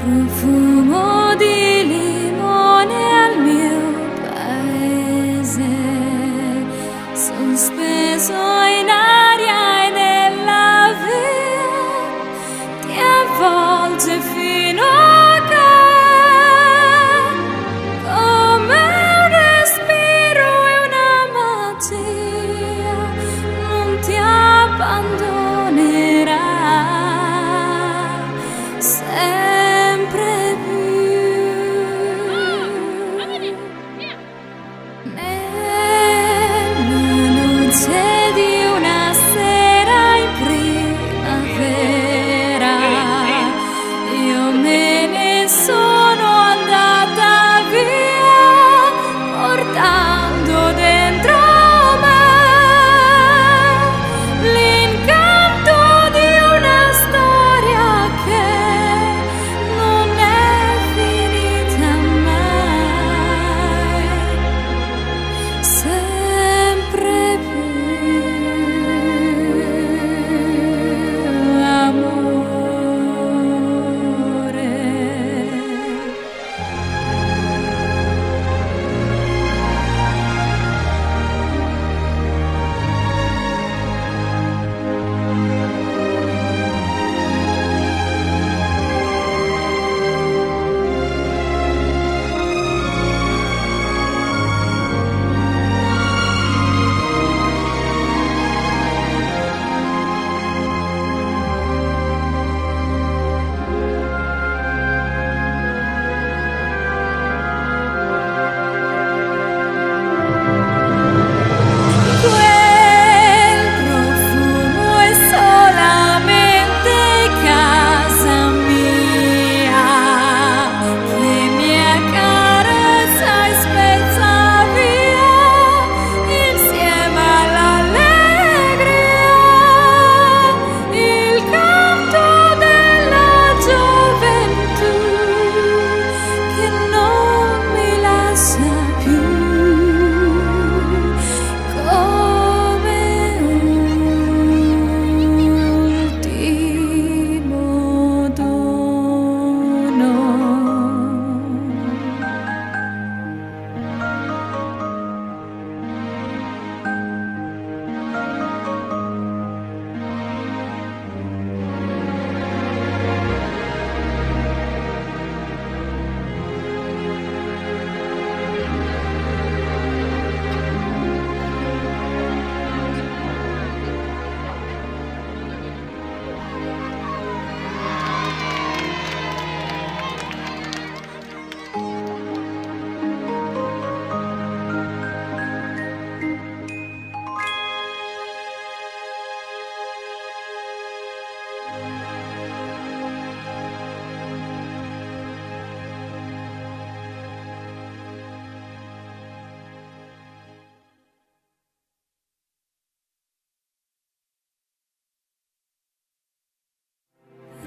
Profumo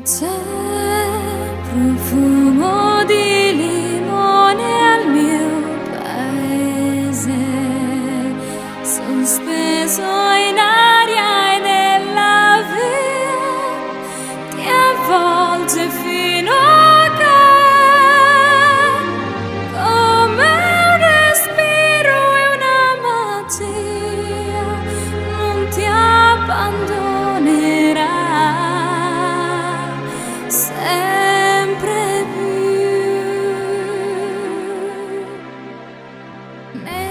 Це про Hey.